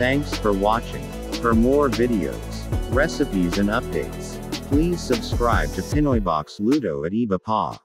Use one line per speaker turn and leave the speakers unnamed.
Thanks for watching. For more videos, recipes and updates, please subscribe to Pinoy Box Luto at Iba Pa.